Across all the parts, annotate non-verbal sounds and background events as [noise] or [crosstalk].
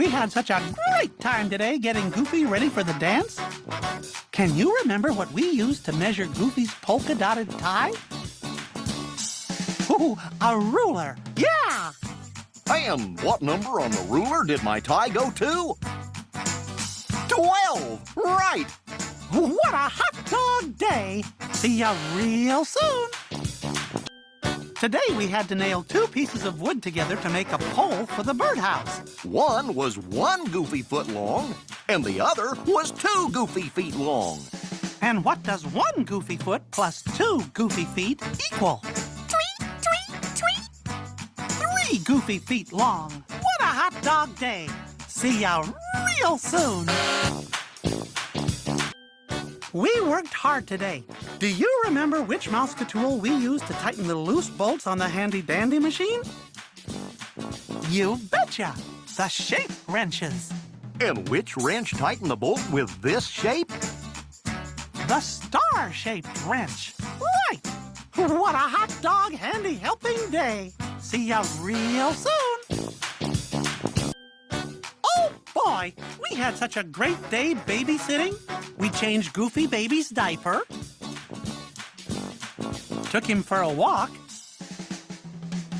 We had such a great time today getting Goofy ready for the dance. Can you remember what we used to measure Goofy's polka dotted tie? Ooh, a ruler. Yeah! And what number on the ruler did my tie go to? Twelve! Right! What a hot dog day! See ya real soon! Today we had to nail two pieces of wood together to make a pole for the birdhouse. One was one goofy foot long, and the other was two goofy feet long. And what does one goofy foot plus two goofy feet equal? Tweet, tweet, tweet. Three goofy feet long. What a hot dog day! See ya real soon! We worked hard today. Do you remember which Mouseketool we used to tighten the loose bolts on the handy dandy machine? You betcha! The shape wrenches. And which wrench tightened the bolt with this shape? The star-shaped wrench. Right! What a hot dog handy helping day. See ya real soon. Boy, we had such a great day babysitting. We changed Goofy Baby's diaper, took him for a walk,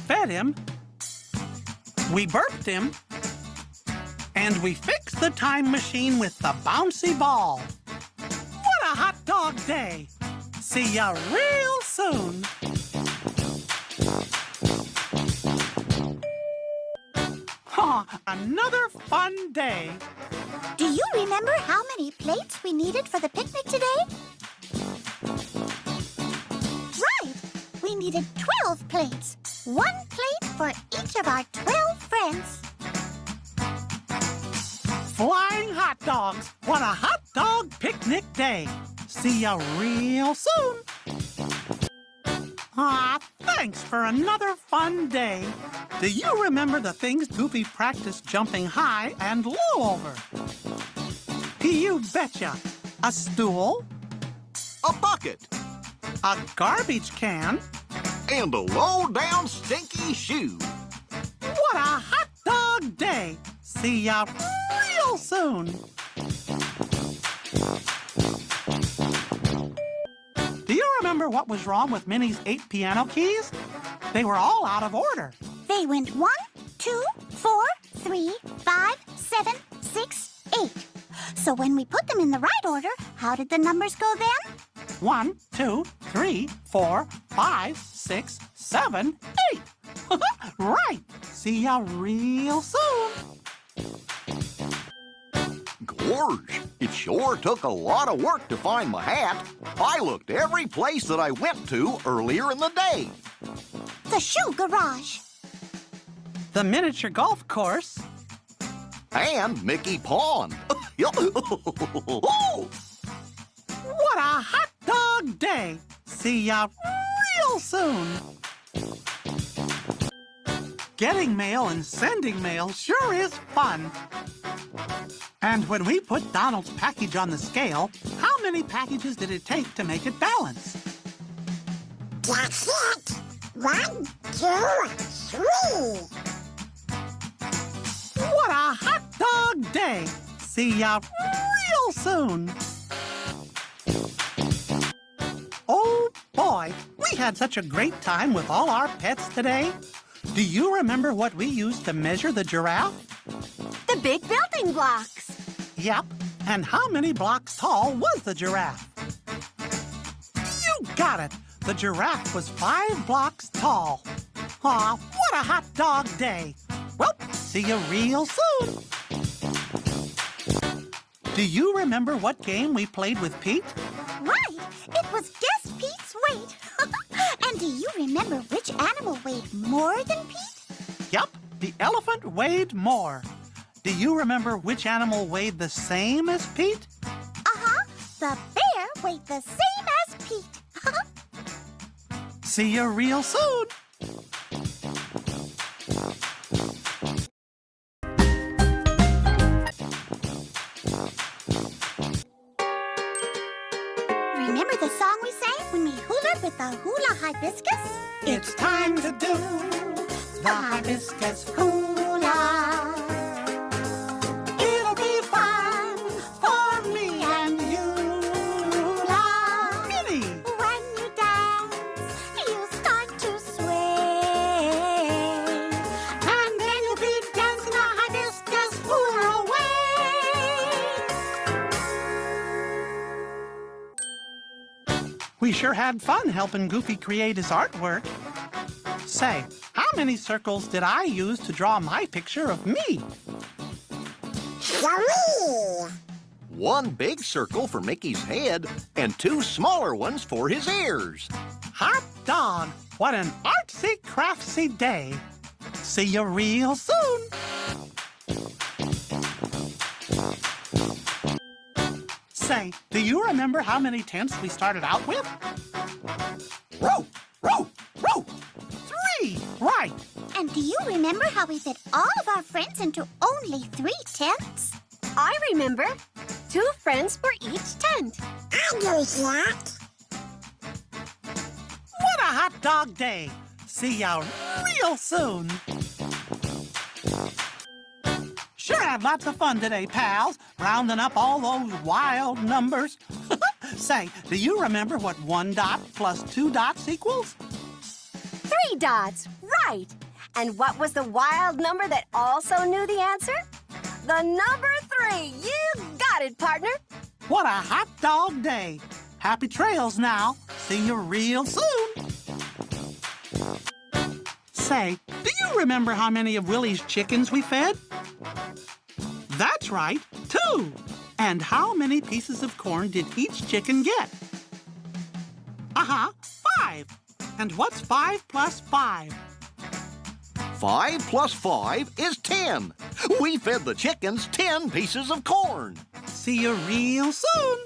fed him, we burped him, and we fixed the time machine with the bouncy ball. What a hot dog day! See ya real soon. Another fun day. Do you remember how many plates we needed for the picnic today? Right! We needed 12 plates. One plate for each of our 12 friends. Flying hot dogs. What a hot dog picnic day. See ya real soon. Ah, thanks for another fun day. Do you remember the things Goofy practiced jumping high and low over? You betcha. A stool, A bucket! a garbage can, And a low down stinky shoe! What a hot dog day! See ya real soon! Remember what was wrong with Minnie's eight piano keys? They were all out of order. They went one, two, four, three, five, seven, six, eight. So when we put them in the right order, how did the numbers go then? One, two, three, four, five, six, seven, eight. [laughs] right. See ya real soon. Gorge, it sure took a lot of work to find my hat. I looked every place that I went to earlier in the day. The shoe garage. The miniature golf course. And Mickey Pond. [laughs] [laughs] What a hot dog day! See ya real soon! Getting mail and sending mail sure is fun. And when we put Donald's package on the scale, how many packages did it take to make it balance? That's it. One, two, three. What a hot dog day! See ya real soon! Oh boy, we had such a great time with all our pets today. Do you remember what we used to measure the giraffe? The big building blocks. Yep. And how many blocks tall was the giraffe? You got it. The giraffe was five blocks tall. Aw, what a hot dog day. Well, see you real soon. Do you remember what game we played with Pete? Right. It was Guess Pete's weight. [laughs] and do you remember which animal weighed more than Pete? Yep, the elephant weighed more. Do you remember which animal weighed the same as Pete? Uh-huh. The bear weighed the same as Pete. [laughs] See you real soon. Sure had fun helping Goofy create his artwork. Say, how many circles did I use to draw my picture of me? Three. One big circle for Mickey's head and two smaller ones for his ears. Hot dog! What an artsy craftsy day! See you real soon! Say, do you remember how many tents we started out with? Row, row, row. Three! Right! And do you remember how we fit all of our friends into only three tents? I remember. Two friends for each tent. I knew that. What a hot dog day! See y'all real soon! Had lots of fun today, pals, rounding up all those wild numbers. [laughs] Say, do you remember what one dot plus two dots equals? Three dots, right. And what was the wild number that also knew the answer? The number three. You got it, partner. What a hot dog day! Happy trails now. See you real soon. Say, do you remember how many of Willie's chickens we fed? That's right, two. And how many pieces of corn did each chicken get? Uh-huh, five. And what's five plus five? Five plus five is ten. We fed the chickens ten pieces of corn. See you real soon.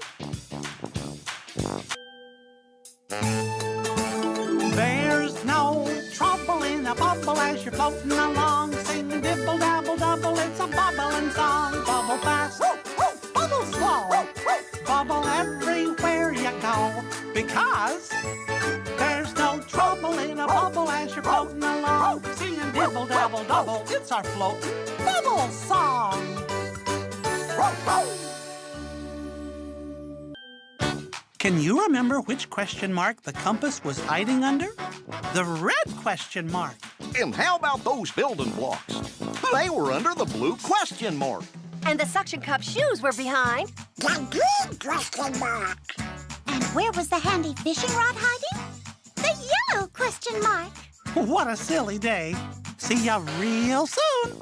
There's no trouble in a bubble as you're floating along. Song. Fast, bubble slow, bubble everywhere you go. Because there's no trouble in a bubble as you're floating along. Singing dibble dabble double, it's our floating bubble song. Can you remember which question mark the compass was hiding under? The red question mark. And how about those building blocks? They were under the blue question mark. And the suction cup shoes were behind. The green question mark. And where was the handy fishing rod hiding? The yellow question mark. What a silly day. See ya real soon.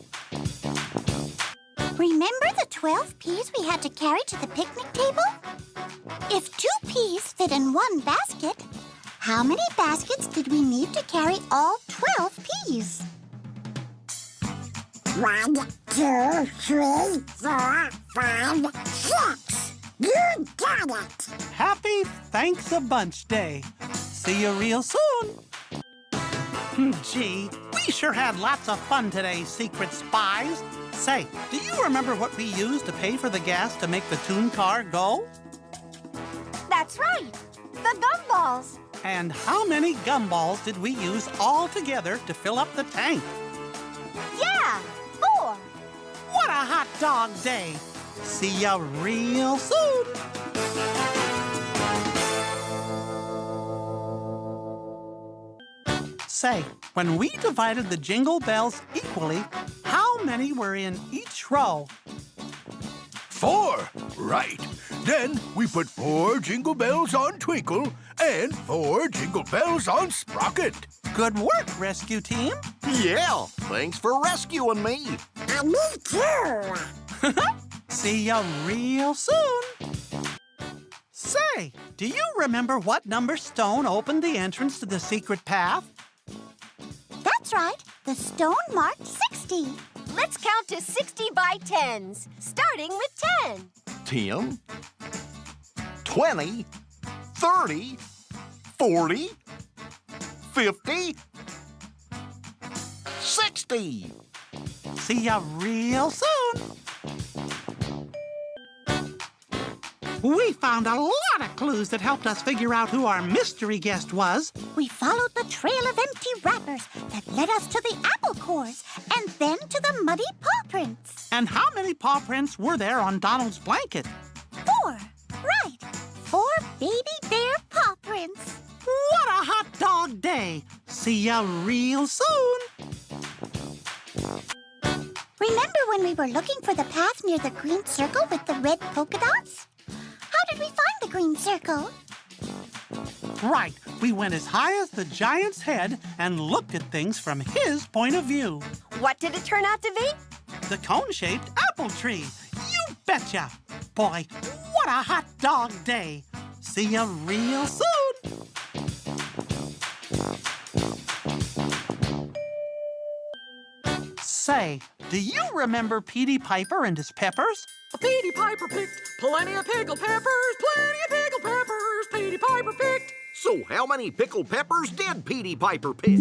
Remember the 12 peas we had to carry to the picnic table? If two peas fit in one basket, how many baskets did we need to carry all 12 peas? One, two, three, four, five, six. You got it. Happy Thanks a Bunch Day. See you real soon. Hmm, gee, we sure had lots of fun today, secret spies. Say, do you remember what we used to pay for the gas to make the tune car go? That's right. The gumballs. And how many gumballs did we use all together to fill up the tank? Yeah, four. What a hot dog day! See ya real soon! Say, when we divided the jingle bells equally, how many were in each row? Four. Right. Then we put four jingle bells on Twinkle and four jingle bells on Sprocket. Good work, rescue team! Yeah, thanks for rescuing me. And me too. [laughs] See ya real soon! Say, do you remember what number stone opened the entrance to the secret path? That's right. The stone marked 60. Let's count to 60 by 10s, starting with 10. 10, 20, 30, 40, 50, 60. See ya real soon! We found a lot of clues that helped us figure out who our mystery guest was. We followed the trail of empty wrappers that led us to the apple cores and then to the muddy paw prints. And how many paw prints were there on Donald's blanket? Four. Right. Four baby bear paw prints. What a hot dog day! See ya real soon! Remember when we were looking for the path near the green circle with the red polka dots? Did we find the green circle? Right. We went as high as the giant's head and looked at things from his point of view. What did it turn out to be? The cone-shaped apple tree. You betcha. Boy, what a hot dog day. See you real soon. Say, do you remember Petey Piper and his peppers? Petey Piper picked plenty of pickled peppers, plenty of pickled peppers. Petey Piper picked. So how many pickled peppers did Petey Piper pick?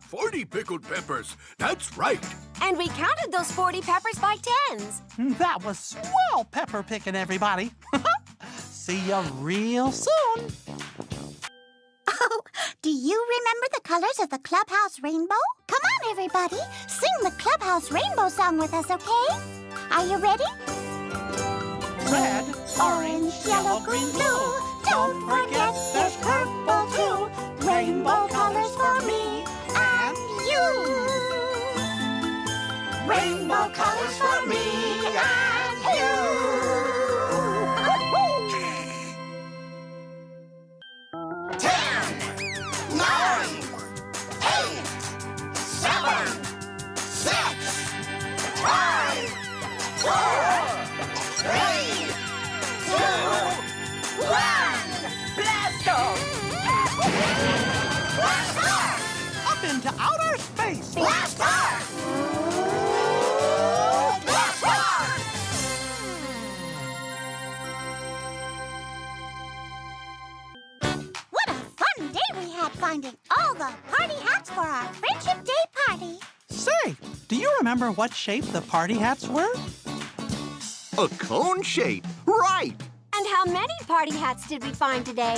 40 pickled peppers. That's right. And we counted those 40 peppers by tens. That was swell pepper picking, everybody. [laughs] See you real soon. Oh, do you remember the colors of the clubhouse rainbow? Come on, everybody. Sing the clubhouse rainbow song with us, okay? Are you ready? Red, Orange, yellow, green, blue. Don't forget there's purple too. Rainbow colors for me and you. Rainbow colors for me into outer space. Blast off! Blast off! What a fun day we had finding all the party hats for our Friendship Day party. Say, do you remember what shape the party hats were? A cone shape. Right. And how many party hats did we find today?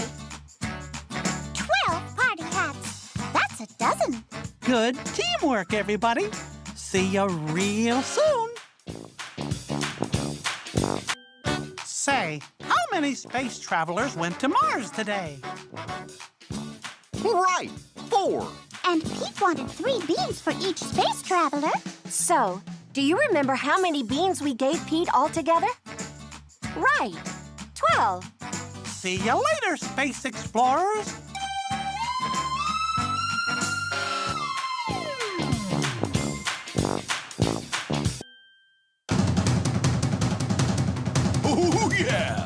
Twelve party hats. That's a dozen. Good teamwork, everybody. See you real soon. Say, how many space travelers went to Mars today? Right. Four. And Pete wanted three beans for each space traveler. So, do you remember how many beans we gave Pete altogether? Right, 12. See you later, space explorers. Oh, yeah.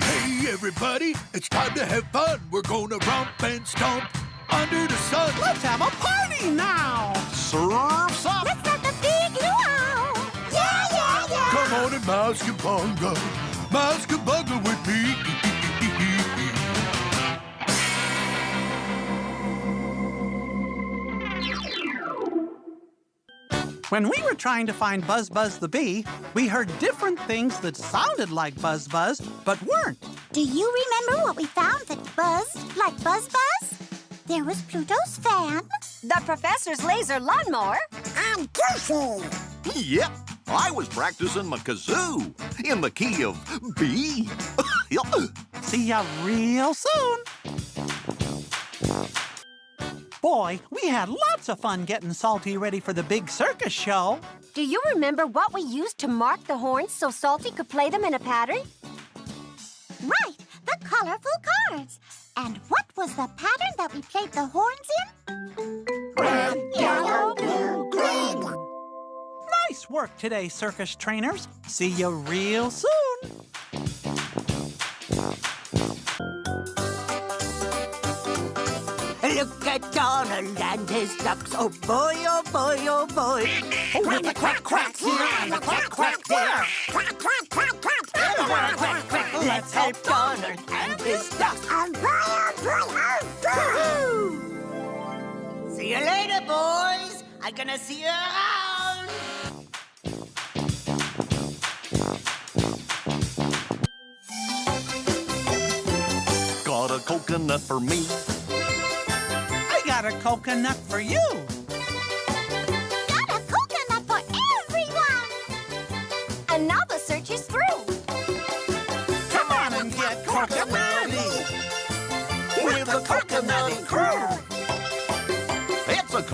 Hey, everybody. It's time to have fun. We're going to romp and stomp under the sun. Let's have a party now. Surf's up. Let's have the big luau. Yeah, yeah, yeah. Come on and mouse kabunga. Mouse kabunga with me. When we were trying to find Buzz Buzz the bee, we heard different things that sounded like Buzz Buzz, but weren't. Do you remember what we found that buzzed like Buzz Buzz? There was Pluto's fan. The professor's laser lawnmower. I'm Goofy. Yep. I was practicing my kazoo in the key of B. [laughs] See ya real soon. Boy, we had lots of fun getting Salty ready for the big circus show. Do you remember what we used to mark the horns so Salty could play them in a pattern? Right, the colorful cards. And what was the pattern that we played the horns in? Red, yellow, blue, green. Nice work today, circus trainers. See you real soon. Look at Donald and his ducks. Oh boy, oh boy, oh boy. With a quack quack here and a quack quack there. Quack quack quack quack. Quack quack quack. Let's help Donald and his ducks. Oh boy, oh boy, oh boy. See you later, boys. I'm gonna see you around. Got a coconut for me. I got a coconut for you.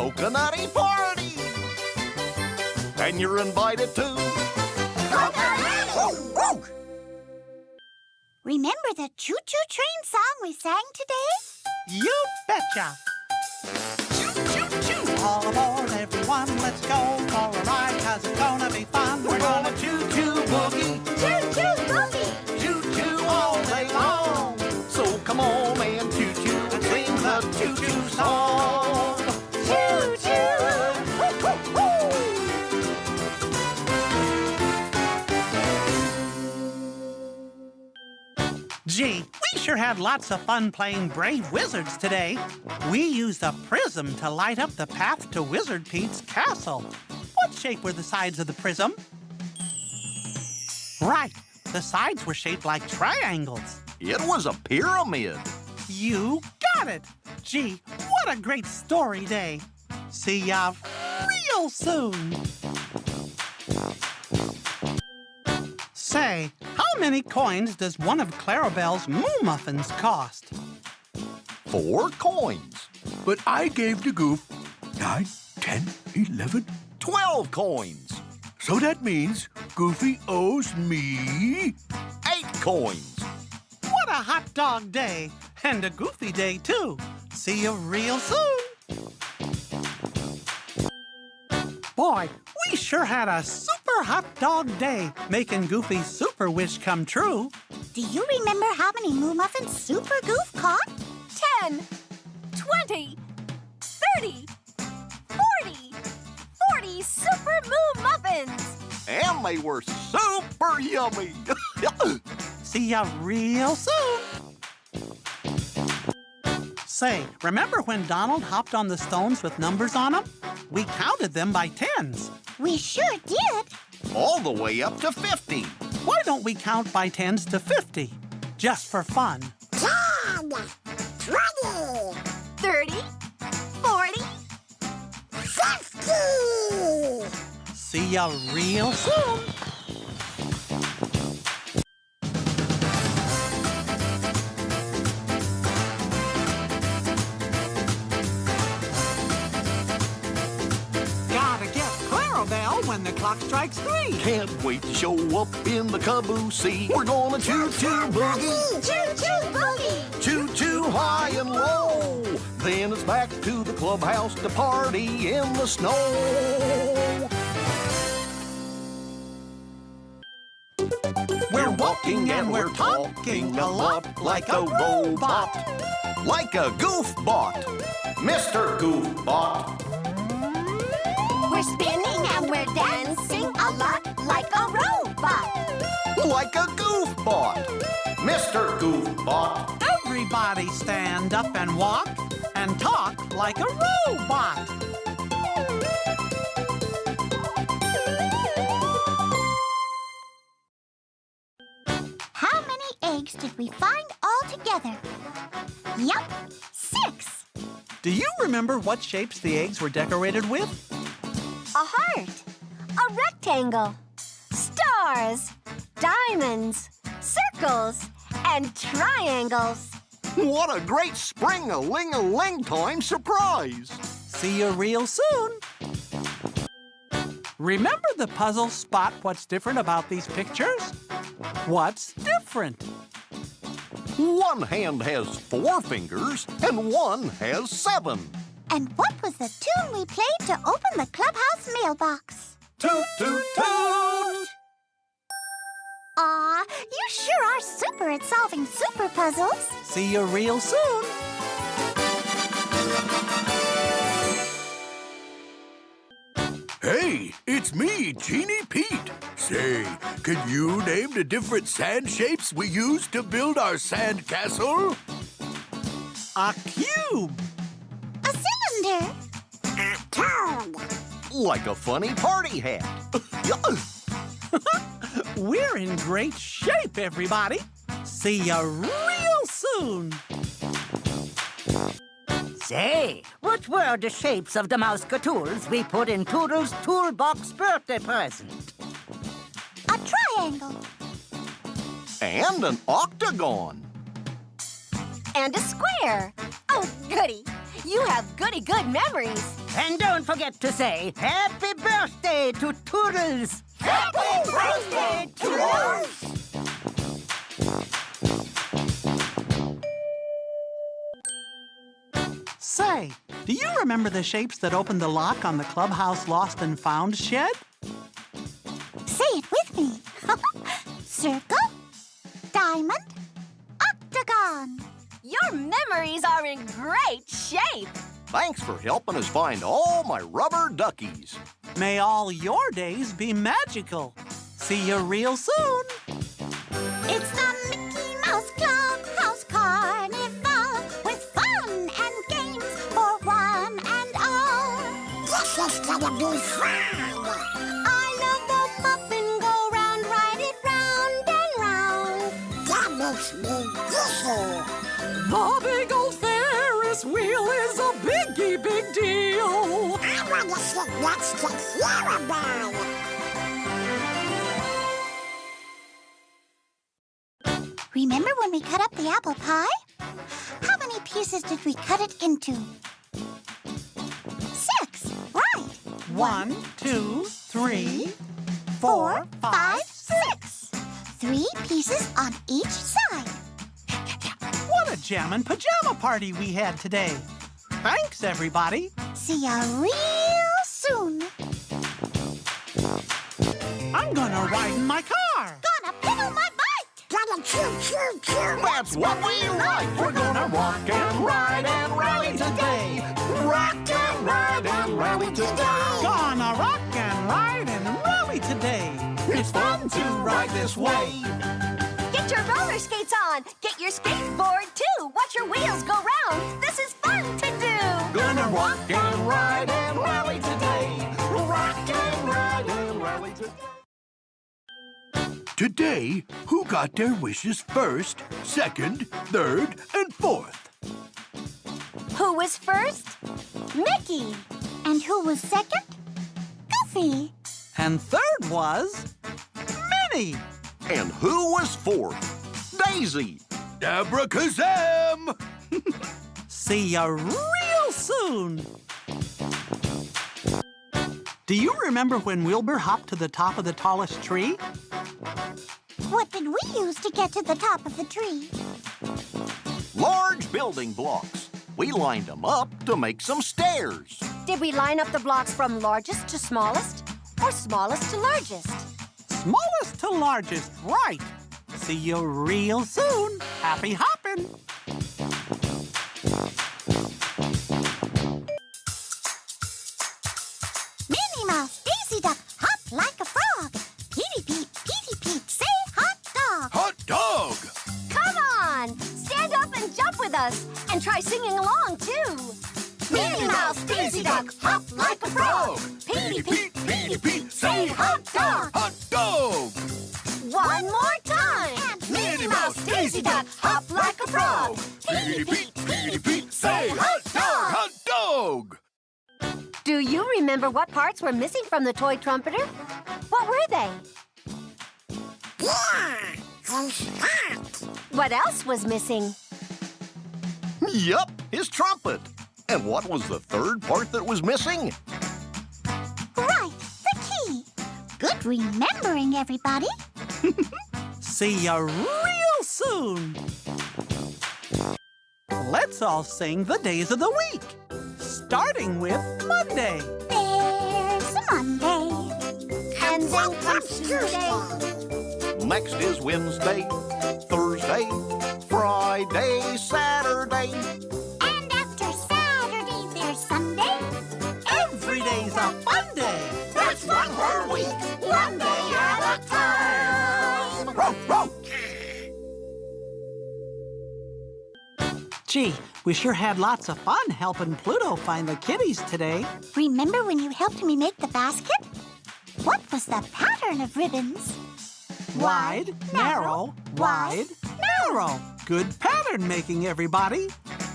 Coconutty party. And you're invited to. Remember the choo-choo train song we sang today? You betcha! Choo-choo-choo! All aboard, everyone, let's go for a ride, cause it's gonna be fun. We're gonna choo-choo boogie, Choo-choo boogie! Choo-choo all day long. So come on and choo-choo and sing the choo-choo song. Sure had lots of fun playing Brave Wizards today. We used a prism to light up the path to Wizard Pete's castle. What shape were the sides of the prism? Right, the sides were shaped like triangles. It was a pyramid. You got it! Gee, what a great story day! See ya real soon! Say, how many coins does one of Clarabelle's moo muffins cost? Four coins. But I gave to Goof nine, ten, eleven. Twelve coins. So that means Goofy owes me. Eight coins. What a hot dog day! And a goofy day, too! See you real soon! Boy, we sure had a super hot dog day making Goofy's super wish come true. Do you remember how many moo muffins Super Goof caught? 10, 20, 30, 40, 40 super moo muffins. And they were super yummy. [laughs] See ya real soon! Say, remember when Donald hopped on the stones with numbers on them? We counted them by tens. We sure did. All the way up to 50. Why don't we count by tens to 50? Just for fun. 10, 20, 30, 40, 50. See ya real soon! Clock strikes three. Can't wait to show up in the caboose. We're gonna choo-choo boogie. Choo-choo boogie. Choo-choo high and low. Then it's back to the clubhouse to party in the snow. We're walking and we're talking a lot like a robot. Like a goofbot. Mr. Goofbot. We're spinning and we're dancing Like a goofbot. Mr. Goofbot. Everybody stand up and walk and talk like a robot. How many eggs did we find all together? Yup, six. Do you remember what shapes the eggs were decorated with? A heart, a rectangle, stars, diamonds, circles, and triangles. What a great spring-a-ling-a-ling time surprise. See you real soon. Remember the puzzle Spot What's Different About These Pictures? What's different? One hand has four fingers and one has seven. And what was the tune we played to open the clubhouse mailbox? Toot toot toot! Aw, you sure are super at solving super puzzles. See you real soon. Hey, it's me, Genie Pete. Say, can you name the different sand shapes we use to build our sand castle? A cube. A cylinder. A toad. Like a funny party hat. [laughs] We're in great shape, everybody. See you real soon. Say, what were the shapes of the Mouseketools we put in Toodle's toolbox birthday present? A triangle. and an octagon. And a square. Oh, goody. You have goody good memories. And don't forget to say happy birthday to Toodles! Happy birthday, Toodles! Say, do you remember the shapes that opened the lock on the Clubhouse Lost and Found shed? Say it with me. [laughs] Circle, diamond, octagon. Your memories are in great shape. Thanks for helping us find all my rubber duckies. May all your days be magical. See you real soon. It's the Mickey Mouse Clubhouse Carnival with fun and games for one and all. This is gonna be fun. I love the up and go round, ride it round and round. That makes me giggle. The wanna sit next. Remember when we cut up the apple pie? How many pieces did we cut it into? Six, right. One, two, three, Four, five, six. Three pieces on each side. What a jammin' pajama party we had today. Thanks, everybody. See ya real I'm gonna ride in my car. Gonna pedal my bike. Gonna choo choo choo. That's what we like. We're gonna rock and ride and rally today. Rock and ride and rally today. Gonna rock and ride and rally today. It's fun to ride this way. Get your roller skates on. Get your skateboard too. Watch your wheels go round. This is fun to do. Gonna rock and ride and rally today. Today, who got their wishes first, second, third, and fourth? Who was first? Mickey. And who was second? Goofy. And third was Minnie. And who was fourth? Daisy. Deborah Abracazam! [laughs] See ya real soon. Do you remember when Wilbur hopped to the top of the tallest tree? What did we use to get to the top of the tree? Large building blocks. We lined them up to make some stairs. Did we line up the blocks from largest to smallest or smallest to largest? Smallest to largest, right. See you real soon. Happy hopping. Hop like a frog. Petey Pete, Petey Pete, say hot dog! Hot dog! Do you remember what parts were missing from the toy trumpeter? What were they? Yeah, hot. What else was missing? Yup, his trumpet. And what was the third part that was missing? Right, the key. Good remembering, everybody. [laughs] See ya real soon. Let's all sing the days of the week, starting with Monday. There's Monday. And then comes Tuesday. Next is Wednesday, Thursday, Friday, Saturday. And after Saturday, there's Sunday. Every day's a fun day. That's one whole week, one day at a time. Row, row. Gee, we sure had lots of fun helping Pluto find the kitties today. Remember when you helped me make the basket? What was the pattern of ribbons? Wide, narrow, wide, narrow. Good pattern making, everybody.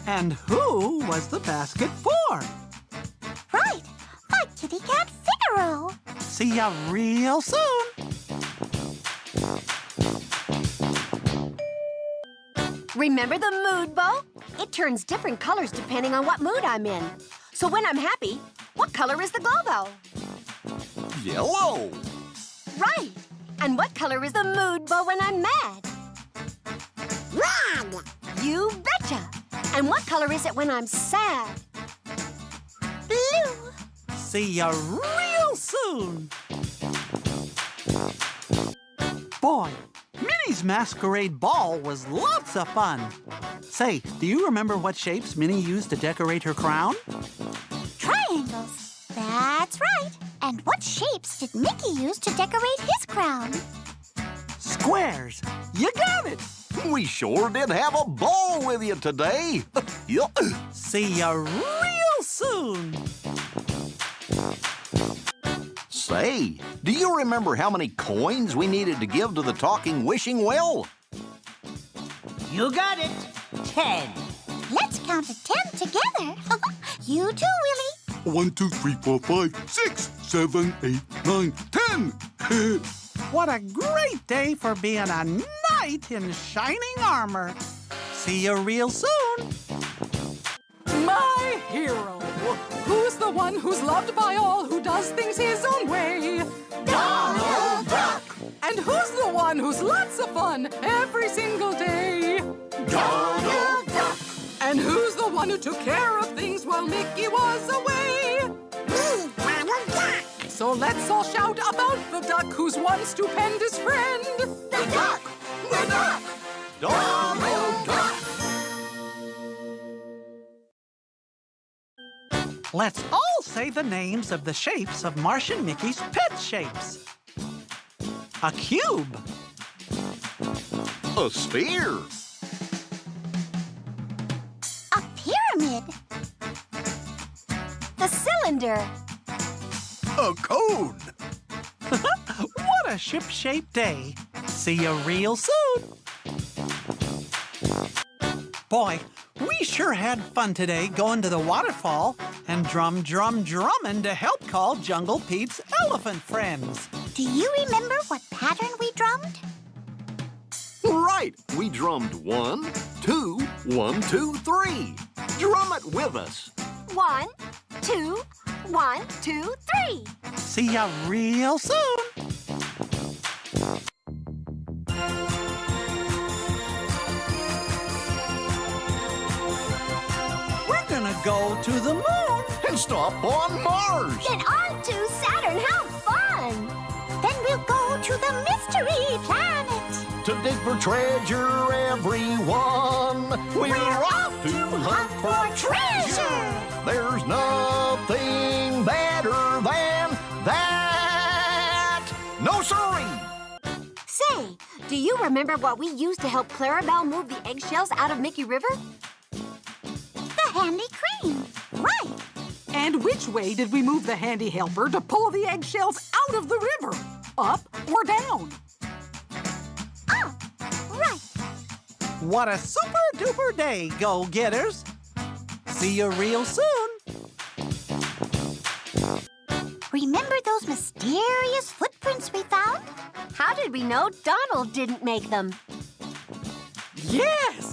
And who was the basket for? Right, my kitty cat Figaro. See ya real soon. Remember the mood bow? It turns different colors depending on what mood I'm in. So when I'm happy, what color is the glow bow? Yellow. Right. And what color is the mood bow when I'm mad? Red. You betcha. And what color is it when I'm sad? Blue. See ya real soon. Boy, Minnie's masquerade ball was lots of fun. Say, do you remember what shapes Minnie used to decorate her crown? Triangles. That's right. And what shapes did Mickey use to decorate his crown? Squares. You got it. We sure did have a ball with you today. [laughs] Yup. See ya real soon. Say, do you remember how many coins we needed to give to the talking wishing well? You got it. Ten. Let's count to ten together. [laughs] you too, Willie. One, two, three, four, five, six, seven, eight, nine, ten. [laughs] What a great day for being a knight in shining armor. See you real soon. My hero. Who's the one who's loved by all who does things his own way? Donald Duck! And who's the one who's lots of fun every single day? Donald Duck! And who's the one who took care of things while Mickey was away? Donald Duck. So let's all shout about the duck who's one stupendous friend. The duck! The duck! Donald Let's all say the names of the shapes of Martian Mickey's pet shapes. A cube, A sphere! A pyramid. The cylinder. A cone. [laughs] what a ship-shaped day. See you real soon. Boy, we sure had fun today going to the waterfall and drum, drum, drumming to help call Jungle Pete's elephant friends. Do you remember what pattern we drummed? Right, we drummed one, two, one, two, three. Drum it with us. One, two, one, two, three. See ya real soon. Go to the moon. And stop on Mars. Then on to Saturn. How fun! Then we'll go to the mystery planet. To dig for treasure, everyone. We're, off to hunt for treasure. There's nothing better than that. No siree. Say, do you remember what we used to help Clarabelle move the eggshells out of Mickey River? The handy crane. Right. And which way did we move the handy helper to pull the eggshells out of the river? Up or down? Up. Right. What a super duper day, go getters. See you real soon. Remember those mysterious footprints we found? How did we know Donald didn't make them? Yes!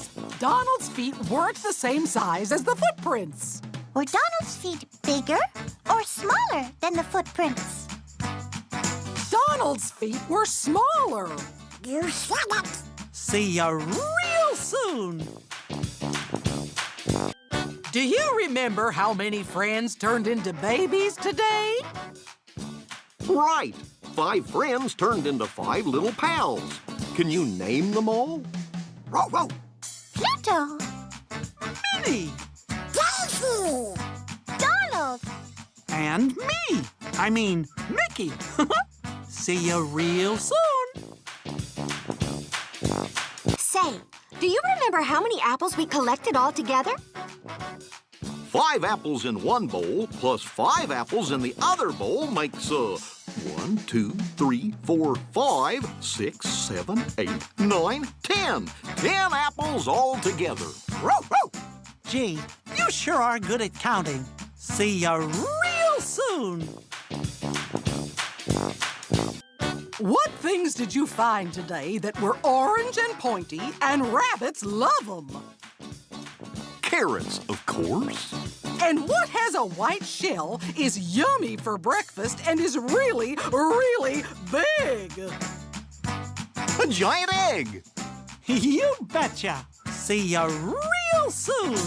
Donald's feet weren't the same size as the footprints. Were Donald's feet bigger or smaller than the footprints? Donald's feet were smaller. You said it. See ya real soon. Do you remember how many friends turned into babies today? Right. Five friends turned into five little pals. Can you name them all? Row, row. Pluto. Minnie Daisy. Donald. and me. I mean, Mickey. [laughs] See you real soon. Say, do you remember how many apples we collected all together? Five apples in one bowl plus five apples in the other bowl makes uh one, two, three, four, five, six, seven, eight, nine, ten. Ten apples all together. Row, row. Gee, you sure are good at counting. See ya real soon. What things did you find today that were orange and pointy and rabbits love them? Carrots, of course. And what has a white shell, is yummy for breakfast, and is really, really big? A giant egg. [laughs] You betcha. See you real soon.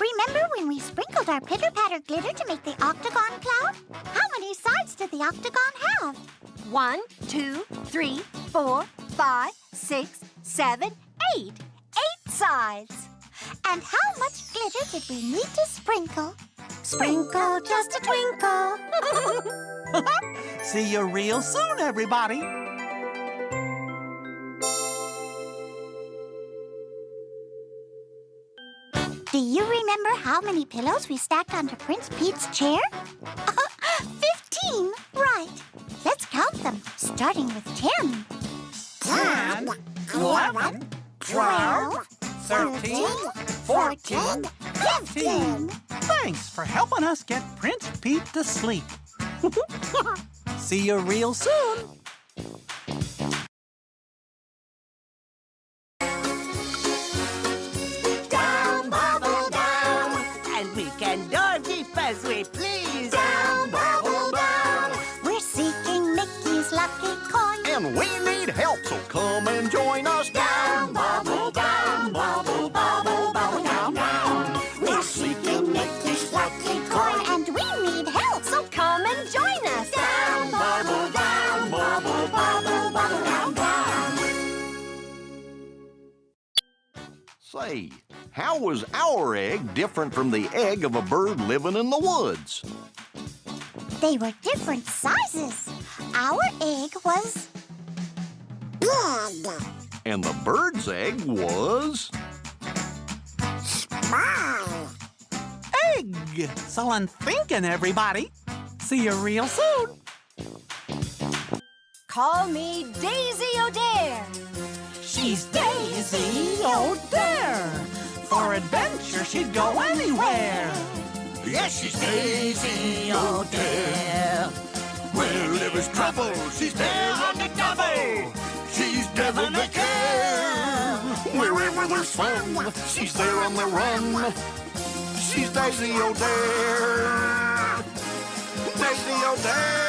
Remember when we sprinkled our pitter patter glitter to make the octagon cloud? How many sides did the octagon have? One, two, three, four, five, six, seven, eight. Eight sides. And how much glitter did we need to sprinkle? Sprinkle just a twinkle. [laughs] See you real soon, everybody. Do you remember how many pillows we stacked onto Prince Pete's chair? [laughs] Fifteen, right. Let's count them, starting with ten. Ten, eleven, twelve, thirteen, fourteen, fifteen. Thanks for helping us get Prince Pete to sleep. [laughs] See you real soon. Down, bubble down, and we can dive deep as we please. Down, bubble down. We're seeking Mickey's lucky coin. And we need help, so come and join us. Down, bubble, down, Say, how was our egg different from the egg of a bird living in the woods? They were different sizes. Our egg was big. And the bird's egg was. Small. Egg. So I'm thinking, everybody. See you real soon. Call me Daisy O'Dare. She's Daisy O'Dare. For adventure, she'd go anywhere. Yes, she's Daisy O'Dare. Where there's trouble, she's there on the double. She's devil may care. Wherever there's fun, she's there on the run. She's Daisy O'Dare. Daisy O'Dare.